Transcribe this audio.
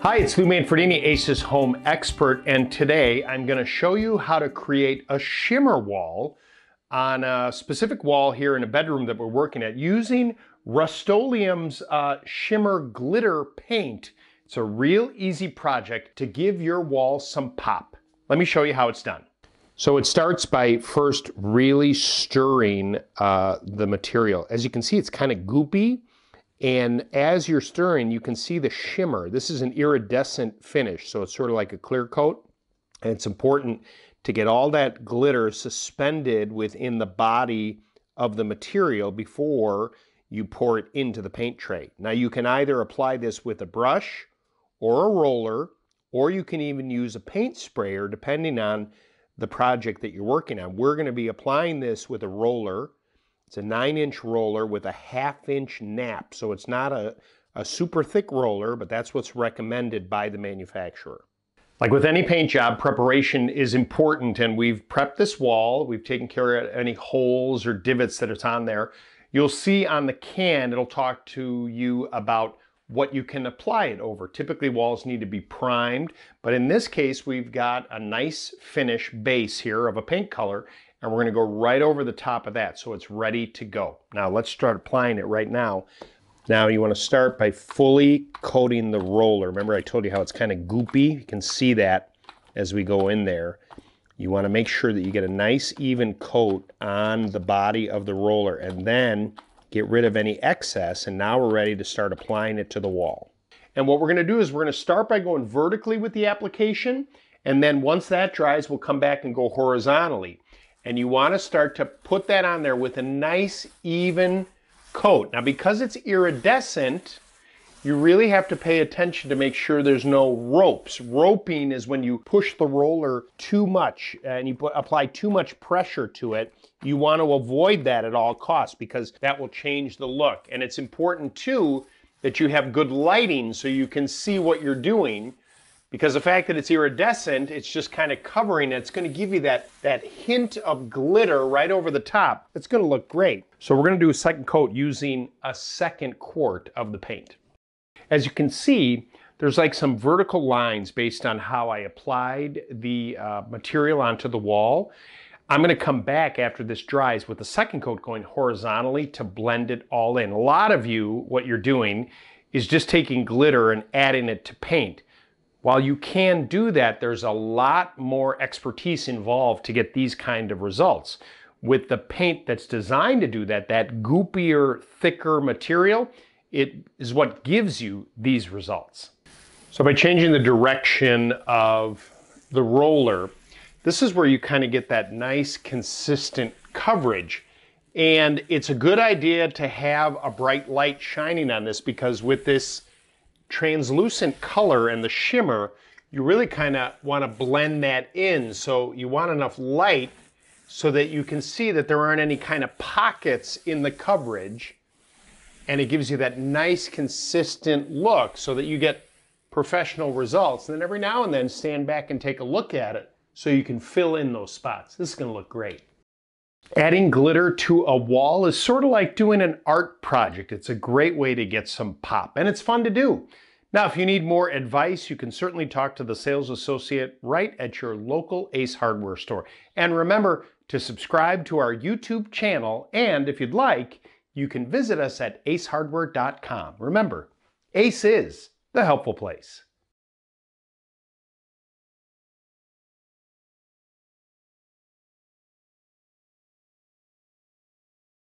Hi, it's Lou Manfredini, Aces Home Expert, and today I'm going to show you how to create a shimmer wall on a specific wall here in a bedroom that we're working at using Rust-Oleum's uh, Shimmer Glitter Paint. It's a real easy project to give your wall some pop. Let me show you how it's done. So it starts by first really stirring uh, the material. As you can see, it's kind of goopy. And as you're stirring, you can see the shimmer. This is an iridescent finish, so it's sort of like a clear coat. And it's important to get all that glitter suspended within the body of the material before you pour it into the paint tray. Now you can either apply this with a brush or a roller, or you can even use a paint sprayer depending on the project that you're working on. We're gonna be applying this with a roller it's a nine inch roller with a half inch nap. So it's not a, a super thick roller, but that's what's recommended by the manufacturer. Like with any paint job, preparation is important and we've prepped this wall. We've taken care of any holes or divots that it's on there. You'll see on the can, it'll talk to you about what you can apply it over. Typically walls need to be primed, but in this case, we've got a nice finish base here of a paint color and we're gonna go right over the top of that so it's ready to go. Now let's start applying it right now. Now you wanna start by fully coating the roller. Remember I told you how it's kind of goopy? You can see that as we go in there. You wanna make sure that you get a nice even coat on the body of the roller and then get rid of any excess and now we're ready to start applying it to the wall. And what we're gonna do is we're gonna start by going vertically with the application and then once that dries, we'll come back and go horizontally and you want to start to put that on there with a nice even coat. Now because it's iridescent, you really have to pay attention to make sure there's no ropes. Roping is when you push the roller too much uh, and you apply too much pressure to it. You want to avoid that at all costs because that will change the look. And it's important too that you have good lighting so you can see what you're doing because the fact that it's iridescent, it's just kind of covering it. It's going to give you that, that hint of glitter right over the top. It's going to look great. So we're going to do a second coat using a second quart of the paint. As you can see, there's like some vertical lines based on how I applied the uh, material onto the wall. I'm going to come back after this dries with the second coat going horizontally to blend it all in. A lot of you, what you're doing is just taking glitter and adding it to paint. While you can do that, there's a lot more expertise involved to get these kind of results. With the paint that's designed to do that, that goopier, thicker material, it is what gives you these results. So by changing the direction of the roller, this is where you kind of get that nice consistent coverage. And it's a good idea to have a bright light shining on this because with this translucent color and the shimmer, you really kind of want to blend that in. So you want enough light so that you can see that there aren't any kind of pockets in the coverage. And it gives you that nice consistent look so that you get professional results. And then every now and then stand back and take a look at it so you can fill in those spots. This is going to look great. Adding glitter to a wall is sort of like doing an art project. It's a great way to get some pop and it's fun to do. Now, if you need more advice, you can certainly talk to the sales associate right at your local Ace Hardware store. And remember to subscribe to our YouTube channel. And if you'd like, you can visit us at acehardware.com. Remember, Ace is the helpful place.